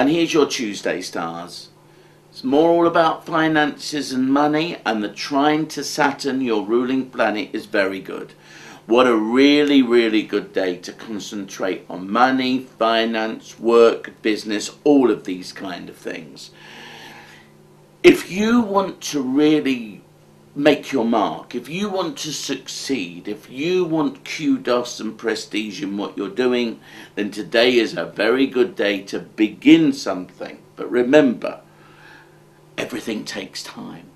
And here's your Tuesday stars. It's more all about finances and money, and the trine to Saturn, your ruling planet, is very good. What a really, really good day to concentrate on money, finance, work, business, all of these kind of things. If you want to really make your mark, if you want to succeed, if you want kudos and prestige in what you're doing, then today is a very good day to begin something. But remember, everything takes time.